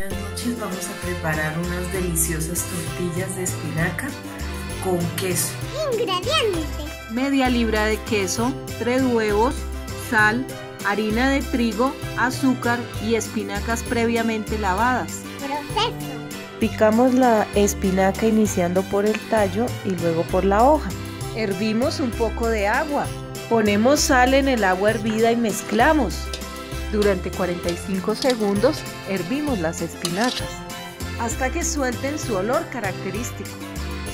buenas noches. Vamos a preparar unas deliciosas tortillas de espinaca con queso. Ingredientes. Media libra de queso, tres huevos, sal, harina de trigo, azúcar y espinacas previamente lavadas. Proceso. Picamos la espinaca iniciando por el tallo y luego por la hoja. Hervimos un poco de agua. Ponemos sal en el agua hervida y mezclamos. Durante 45 segundos hervimos las espinacas hasta que suelten su olor característico.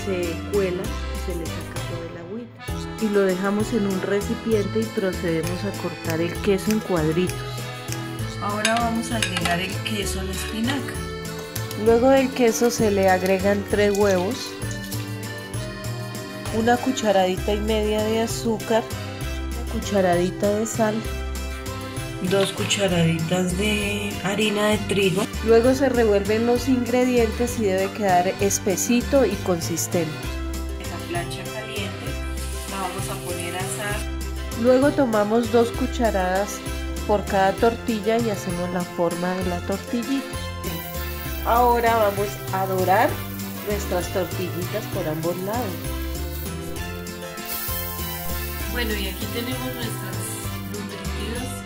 Se cuela y se le saca todo el agüita. Y lo dejamos en un recipiente y procedemos a cortar el queso en cuadritos. Ahora vamos a agregar el queso a la espinaca. Luego del queso se le agregan tres huevos, una cucharadita y media de azúcar, una cucharadita de sal dos cucharaditas de harina de trigo. Luego se revuelven los ingredientes y debe quedar espesito y consistente. La plancha caliente la vamos a poner a asar. Luego tomamos dos cucharadas por cada tortilla y hacemos la forma de la tortillita. Ahora vamos a dorar nuestras tortillitas por ambos lados. Bueno, y aquí tenemos nuestras nutritivas